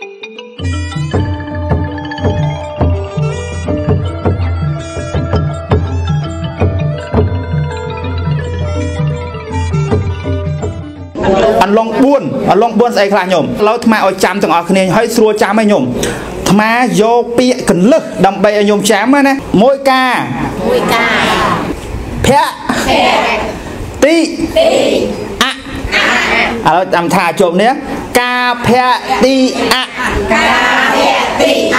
អន្លង4អន្លង4ស្អីខ្លះញោមឥឡូវអាត្មាឲ្យចាំទាំងអស់គ្នាហើយស្រួលចាំឲ្យញោមអាត្មាយកពាក្យកលឹះដើម្បីឲ្យញោមចាំណាមួយការមួយការភៈភៈទីទីអឥឡូវតាមថាជប់នេះ ការភៈទីអការភៈទីអ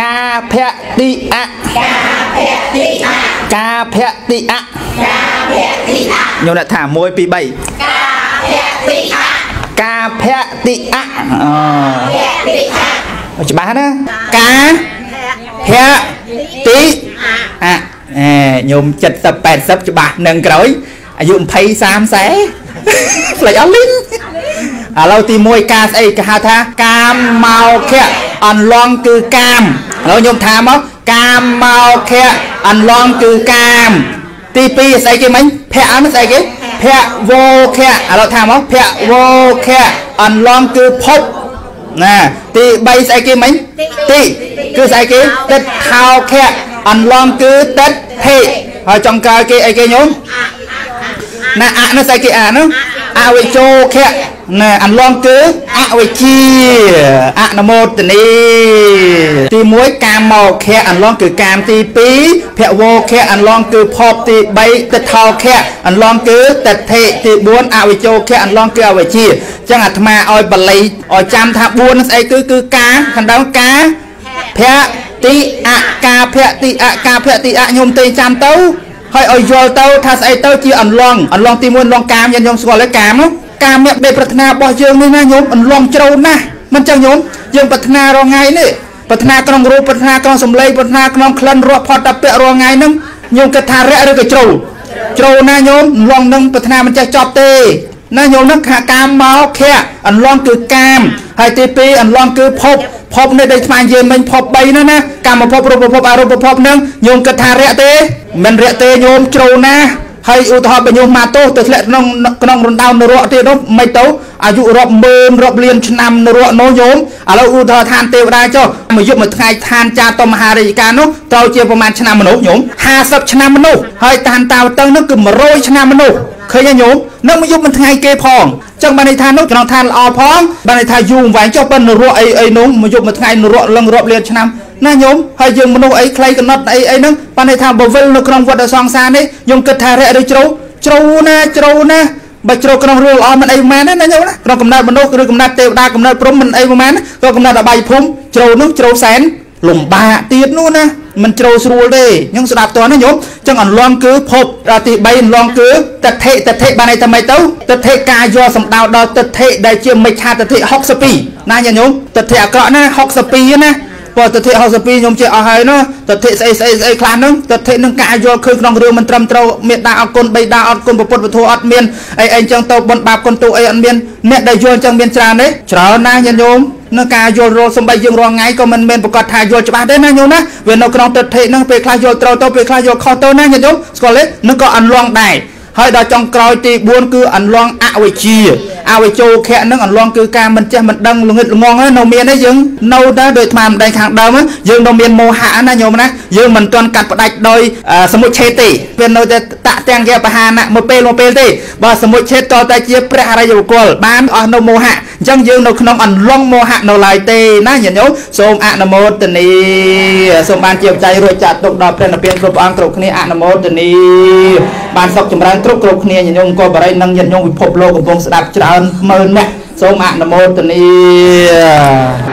ការភៈទីអការភៈទីអការភៈទីអការភៈទីអញោមអ្នកថា1 2 3ការភៈតិអអូច្បាស់ណាការភៈតិអអេញោម70 80ច្បាស់នឹងក្រោយអាយុ20 30 40ផ្លេចអស់លីង ឥឡូវទី1ការស្អីគេហៅថា កាមមកៈអន្លង់គឺកាមឥឡូវញោមថាមកកាមមកៈអន្លង់គឺកាម ទី2ស្អីគេមិញភៈអត់ស្អីគេភៈវោខៈឥឡូវថាមកភៈវោខៈអន្លង់គឺភពណាទី3ស្អីគេមិញទីគឺស្អីគេទឹកថោខៈអន្លង់គឺទឹកភេហើយចុងក្រោយគេអីគេញោមណាអនោះស្អីគេអនោះអវិជោខៈ ណាអន្លងគឺអវិជ្ជាអនុមោទនីទី1កាមមកខៈអន្លងគឺកាមទី2ភវោខៈអន្លងគឺភពទី3ទិដ្ឋោខៈអន្លងគឺតថេទី4អវិជោខៈអន្លងគឺអវិជ្ជាអញ្ចឹងអាត្មាឲ្យបល័យឲ្យចាំថា4ស្អីគឺគឺការខាងដើមការភៈទីអកាភៈទីអកាភៈទីអខ្ញុំទេចាំទៅហើយឲ្យយល់ទៅថាស្អីទៅជាអន្លងអន្លងទី1អន្លងកាមយើងខ្ញុំស្គាល់ហើយកាមនោះ ការមេបេប្រាថ្នារបស់យើងនេះណាញោមអន្លងជ្រៅណាស់មិនចឹងញោមយើងប្រាថ្នារងថ្ងៃនេះប្រាថ្នាក្នុងរូបប្រាថ្នាក្នុងសម្លេងប្រាថ្នាក្នុងក្លិនរសផតពៈរងថ្ងៃហ្នឹងញោមគិតថារៈឬក៏ជ្រៅជ្រៅណាញោមអន្លងនឹងប្រាថ្នាមិនចេះចប់ទេណាញោមនឹងខាកាមមកខៈអន្លងគឺកាមហើយទី2អន្លងគឺភពភពនេះដែលស្មានយើងមិញភព3នោះណាកាមភពរូបភពអរូបភពហ្នឹងញោមគិតថារៈទេមិនរៈទេញោមជ្រៅណាស់ ហើយឧទាហរណ៍បើញោមមកទោសទៅធ្លាក់ក្នុងក្នុងរណ្ដៅនរកទៀតនោះមិនទៅអាយុរាប់ម៉ឺនរាប់លានឆ្នាំនរកនោះញោមឥឡូវឧទាហរណ៍ឋានទេវតាចុះមួយយប់មួយថ្ងៃឋានចាតមហារាជការនោះត្រូវជាប្រមាណឆ្នាំមនុស្សញោម50ឆ្នាំមនុស្សហើយឋានតាវតឹងនោះគឺ100ឆ្នាំមនុស្សឃើញទេញោមនឹងមួយយប់មួយថ្ងៃគេផងចឹងបានន័យថានោះក្នុងឋានល្អផងបានន័យថាយូរវែងចុះប៉ុននរកអីអីនោះមួយយប់មួយថ្ងៃនរកលឹងរាប់លានឆ្នាំ ណាញោមហើយយើងមនុស្សអីខ្លីកំណត់អីអីហ្នឹងបានន័យថាបើវិលនៅក្នុងវត្តសង្សារនេះខ្ញុំគិតថារៈឬជ្រៅជ្រៅណាជ្រៅណាបើជ្រៅក្នុងរឿងល្អមិនអីមែនទេណាញោមណាក្នុងកំណត់មនុស្សឬកំណត់ទេវតាកំណត់ព្រំមិនអីមែនក៏កំណត់អបាយភូមិជ្រៅនោះជ្រៅសែនលំបាកទៀតនោះណាមិនជ្រៅស្រួលទេខ្ញុំស្ដាប់តើណាញោមចឹងអន្លងគឺភពទី3អន្លងគឺតថេតថេបានន័យថាម៉េចទៅតថេការយកសំដៅដល់តថេដែលជាមិច្ឆាតថេ62ណាញោមតថេអាក្រក់ណា62ណា ព្រោះទិដ្ឋិ62ខ្ញុំជាអស់ហើយនោះទិដ្ឋិស្អីស្អីស្អីខ្លះហ្នឹងទិដ្ឋិនឹងការយល់ឃើញក្នុងរឿងមិនត្រឹមត្រូវមេត្តាអត់គុណបៃតាអត់គុណពុទ្ធពធអត់មានអីអីចឹងទៅបុណ្យបាបគុណទូអីអត់មានអ្នកដែលយល់ចឹងមានច្រើនទេច្រើនណាស់ញាតិញោមនៅការយល់រលសំបីយើងរាល់ថ្ងៃក៏មិនមែនប្រកាសថាយល់ច្បាស់ទេណាញោមណាវានៅក្នុងទិដ្ឋិហ្នឹងពេលខ្លះយល់ត្រូវទៅពេលខ្លះយល់ខុសទៅណាញាតិញោមស្គាល់ទេនឹងក៏អន្លងដែរហើយដល់ចុងក្រោយទី4គឺអន្លងអវិជ្ជា អវិជោខៈនឹងអន្លងគឺការមិនចេះមិនដឹងល្ងិតល្ងងនៅមានទេយើងនៅតែដោយថ្មម្ដែងខាងដើមយើងនៅមានមោហៈណាញោមណាយើងមិនទាន់កាត់ផ្ដាច់ដោយសមុឆេតទេវានៅតែតាក់ទាំងគេបហានៈមួយពេលមួយពេលទេបើសមុឆេតតតែជាព្រះអរិយបុគ្គលបានអស់នៅមោហៈអញ្ចឹងយើងនៅក្នុងអន្លងមោហៈនៅឡើយទេណាញាតិញោមសូមអនុមោទនីសូមបានជាបច្ច័យរួចចាត់ទុកដល់ព្រះនិព្វានគ្រប់អង្គគ្រប់គ្នាអនុមោទនីបានសុខចម្រើនគ្រប់គ្រប់គ្នាញាតិញោមក៏បរិយនឹងញាតិញោមពិភពលោកកំពុងស្ដាប់ច្រើនម៉ឺនអ្នកសូមអនុមោទនី